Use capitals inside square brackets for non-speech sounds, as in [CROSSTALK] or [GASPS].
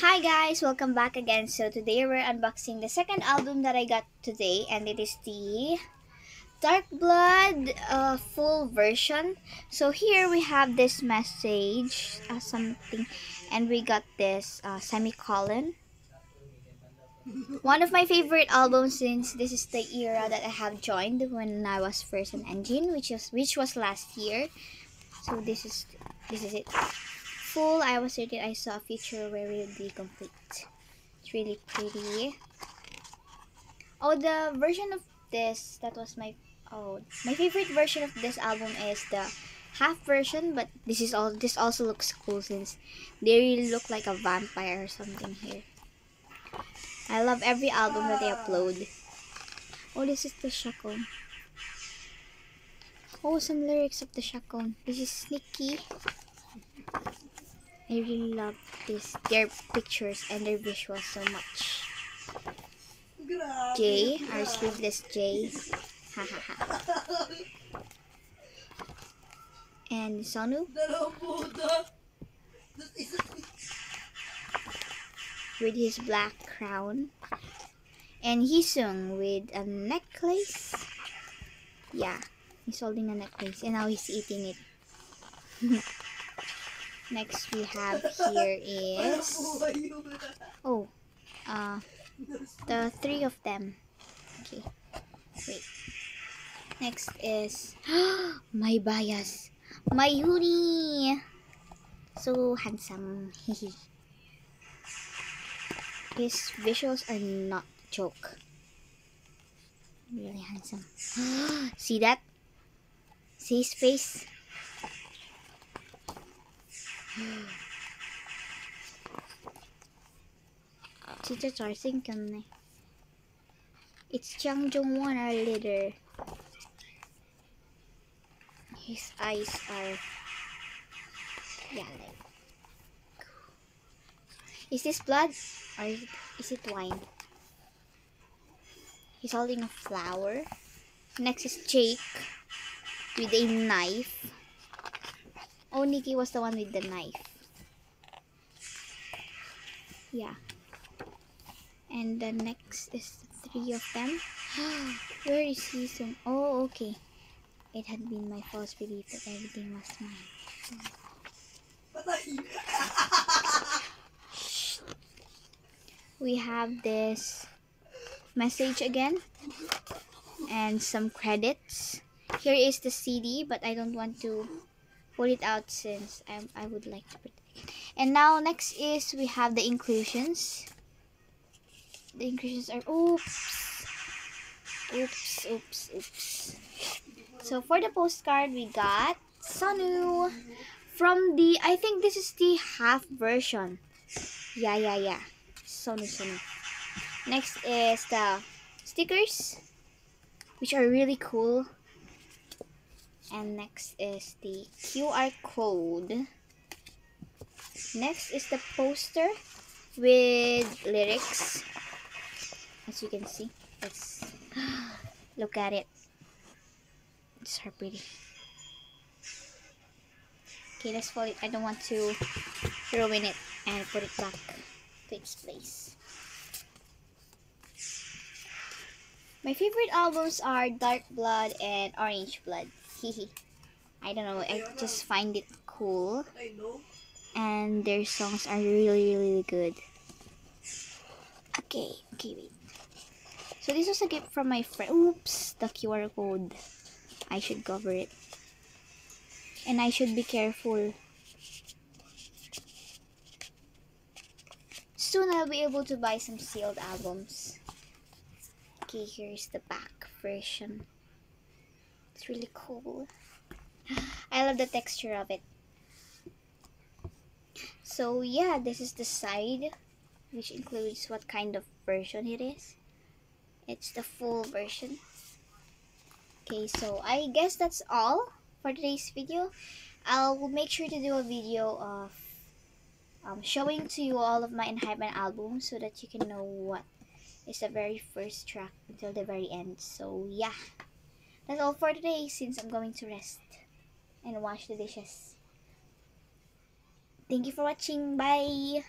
Hi guys, welcome back again. So today we're unboxing the second album that I got today and it is the Dark Blood uh, full version. So here we have this message, uh, something, and we got this uh, semicolon. One of my favorite albums since this is the era that I have joined when I was first an Engene, which was which was last year. So this is this is it full, I was certain I saw a future where it would be complete. It's really pretty. Oh, the version of this, that was my, oh, my favorite version of this album is the half version, but this is all, this also looks cool since they really look like a vampire or something here. I love every album that they upload. Oh, this is the Chaconne. Oh, some lyrics of the Chaconne. This is Sneaky. I really love this their pictures and their visuals so much. Jay, our sleeveless Jay. and Sunoo. With his black crown. And Heeseung with a necklace. Yeah, he's holding a necklace and now he's eating it. [LAUGHS] Next we have here is oh uh the three of them. Okay. Wait. Next is [GASPS] my bias. My Yuri. So handsome. [LAUGHS] His visuals are not joke. Really handsome. [GASPS] See that? See his face? 진짜 잘생겼네. It's Chang Jong-won, our leader. His eyes are... Yeah, like... Is this blood? Or is it, is it wine? He's holding a flower. Next is Jake with a knife. Oh, Ni-ki was the one with the knife. Yeah. And the next is the three of them. [GASPS] Where is he? Some? Oh, okay. It had been my false belief that everything was mine. we have this message again and some credits. Here is the CD, but I don't want to pull it out since I, I would like to protect it. And now next is we have the inclusions. The inclusions are oops. Oops, oops, oops. So for the postcard we got Sunoo from the I think this is the half version. Yeah, yeah, yeah. Sunoo, Sunoo. Next is the stickers which are really cool and next is the QR code. Next is the poster with lyrics. As you can see let's [GASPS] look at it. It's so pretty. Okay let's fold it. I don't want to ruin it and put it back to its place. My favorite albums are Dark Blood and Orange Blood [LAUGHS] I don't know. I just find it cool. And their songs are really, really good. Okay, okay, wait. So this was a gift from my friend. Oops, the QR code. I should cover it. And I should be careful. Soon I'll be able to buy some sealed albums. Okay, here's the back version. It's really cool. I love the texture of it. So yeah, this is the side, which includes what kind of version it is. It's the full version. Okay, so I guess that's all for today's video. I'll make sure to do a video of um, showing to you all of my Enhypen albums so that you can know what is the very first track until the very end. So yeah. That's all for today since I'm going to rest and wash the dishes. Thank you for watching. Bye!